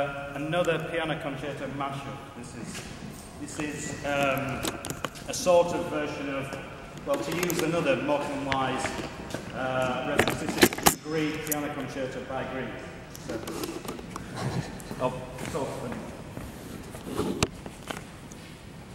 uh, another piano concerto mashup. This is this is um, a sort of version of well, to use another modern wise uh, reference. This is Grieg piano concerto by Grieg. So, oh, so.